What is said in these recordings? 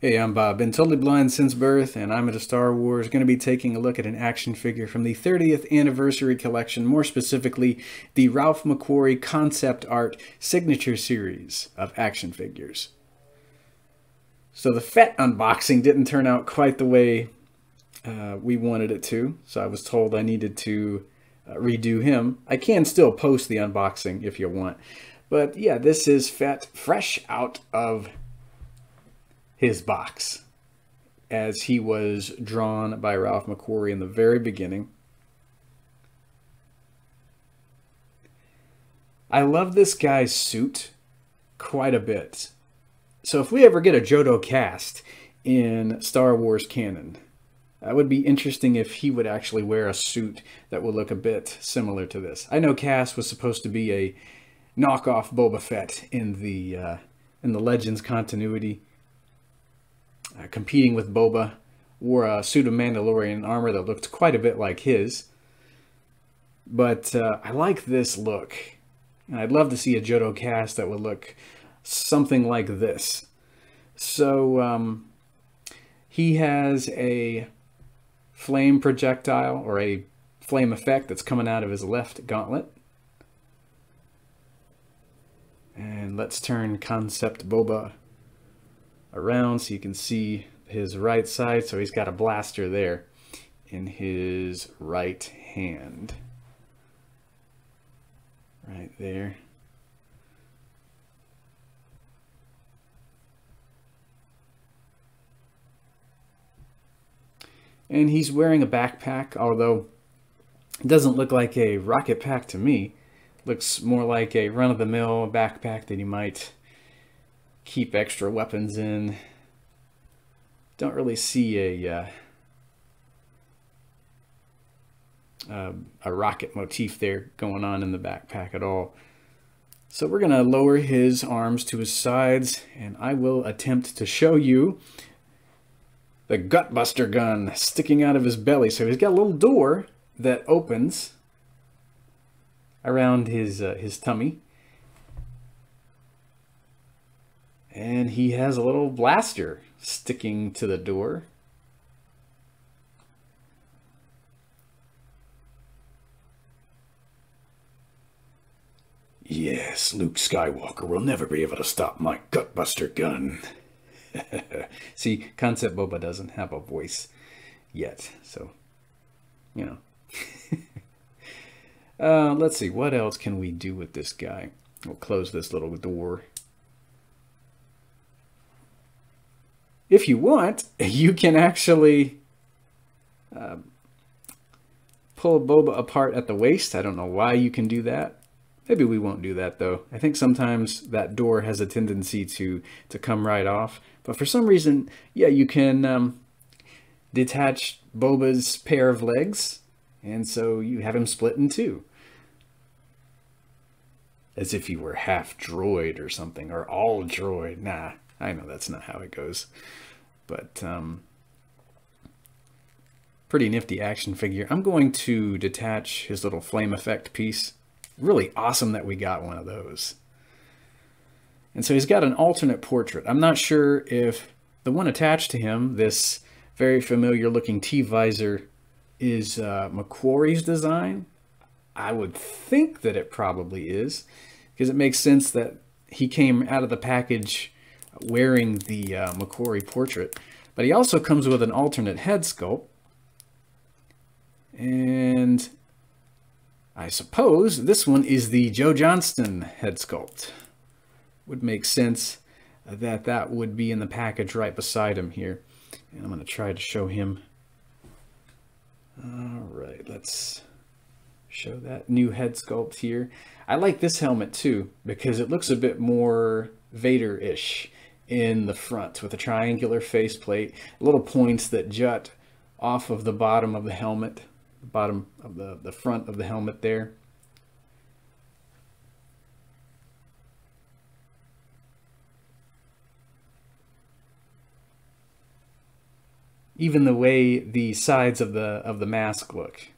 Hey, I'm Bob. Been totally blind since birth, and I'm into Star Wars. Going to be taking a look at an action figure from the 30th anniversary collection, more specifically, the Ralph McQuarrie Concept Art Signature Series of action figures. So the Fett unboxing didn't turn out quite the way uh, we wanted it to, so I was told I needed to uh, redo him. I can still post the unboxing if you want. But yeah, this is Fett fresh out of his box as he was drawn by Ralph McQuarrie in the very beginning. I love this guy's suit quite a bit. So if we ever get a Jodo Kast in Star Wars canon, that would be interesting if he would actually wear a suit that would look a bit similar to this. I know Kast was supposed to be a knockoff Boba Fett in the uh, in the Legends continuity, uh, competing with Boba, wore a suit of Mandalorian armor that looked quite a bit like his. But uh, I like this look. And I'd love to see a Jodo Kast that would look something like this. So um, he has a flame projectile or a flame effect that's coming out of his left gauntlet. And let's turn Concept Boba around so you can see his right side. So he's got a blaster there in his right hand. Right there. And he's wearing a backpack, although it doesn't look like a rocket pack to me. Looks more like a run-of-the-mill backpack that you might keep extra weapons in. Don't really see a uh, uh, a rocket motif there going on in the backpack at all. So we're going to lower his arms to his sides and I will attempt to show you the gutbuster gun sticking out of his belly. So he's got a little door that opens around his uh, his tummy. And he has a little blaster sticking to the door. Yes, Luke Skywalker will never be able to stop my gutbuster gun. See, Concept Boba doesn't have a voice yet, so, you know. uh, let's see, what else can we do with this guy? We'll close this little door. If you want, you can actually uh, pull Boba apart at the waist. I don't know why you can do that. Maybe we won't do that though. I think sometimes that door has a tendency to, to come right off. But for some reason, yeah, you can um, detach Boba's pair of legs. And so you have him split in two. As if he were half droid or something, or all droid. Nah, I know that's not how it goes. But, um, pretty nifty action figure. I'm going to detach his little flame effect piece really awesome that we got one of those. And so he's got an alternate portrait. I'm not sure if the one attached to him, this very familiar looking T-visor, is uh, McQuarrie's design. I would think that it probably is, because it makes sense that he came out of the package wearing the uh, McQuarrie portrait. But he also comes with an alternate head sculpt. And I suppose this one is the Joe Johnston head sculpt. Would make sense that that would be in the package right beside him here. And I'm going to try to show him. All right, let's show that new head sculpt here. I like this helmet too because it looks a bit more Vader-ish in the front with a triangular faceplate, little points that jut off of the bottom of the helmet the bottom of the, the front of the helmet there. Even the way the sides of the of the mask look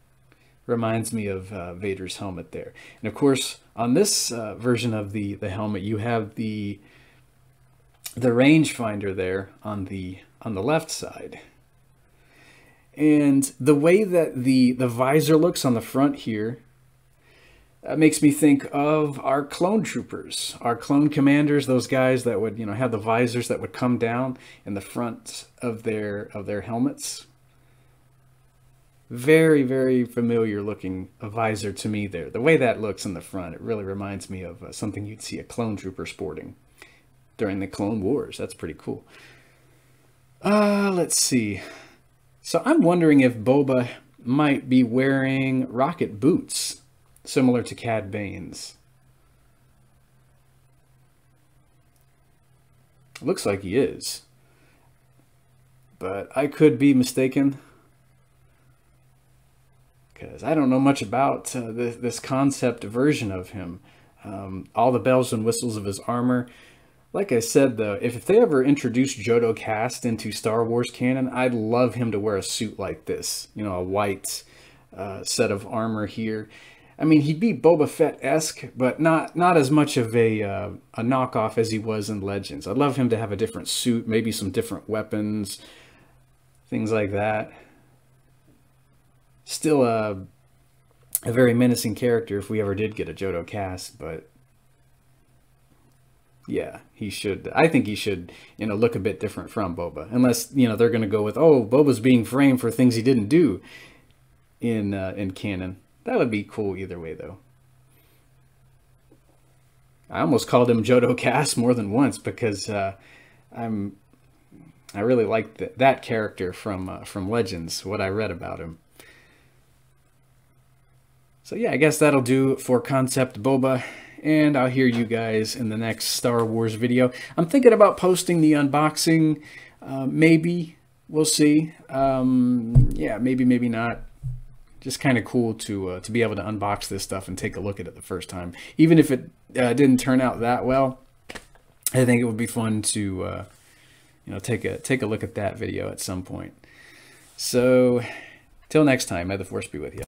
reminds me of uh, Vader's helmet there. And of course, on this uh, version of the, the helmet, you have the the rangefinder there on the on the left side. And the way that the, the visor looks on the front here uh, makes me think of our clone troopers, our clone commanders, those guys that would, you know, have the visors that would come down in the front of their of their helmets. Very, very familiar looking visor to me there. The way that looks in the front, it really reminds me of uh, something you'd see a clone trooper sporting during the Clone Wars. That's pretty cool. Uh, let's see. So I'm wondering if Boba might be wearing rocket boots, similar to Cad Bane's. Looks like he is. But I could be mistaken. Because I don't know much about uh, this, this, concept version of him. Um, all the bells and whistles of his armor like I said, though, if if they ever introduce Jodo Kast into Star Wars canon, I'd love him to wear a suit like this. You know, a white uh, set of armor here. I mean, he'd be Boba Fett-esque, but not not as much of a uh, a knockoff as he was in Legends. I'd love him to have a different suit, maybe some different weapons, things like that. Still a a very menacing character if we ever did get a Jodo Kast, but yeah, he should. I think he should, you know, look a bit different from Boba, unless you know they're going to go with, oh, Boba's being framed for things he didn't do in uh, in canon. That would be cool either way, though. I almost called him Jodo Cass more than once because uh, I'm I really like th that character from uh, from Legends. What I read about him. So yeah, I guess that'll do for concept Boba and I'll hear you guys in the next Star Wars video. I'm thinking about posting the unboxing, uh, maybe, we'll see. Um, yeah, maybe, maybe not. Just kind of cool to uh, to be able to unbox this stuff and take a look at it the first time. Even if it uh, didn't turn out that well, I think it would be fun to uh, you know take a take a look at that video at some point. So, till next time, may the force be with you.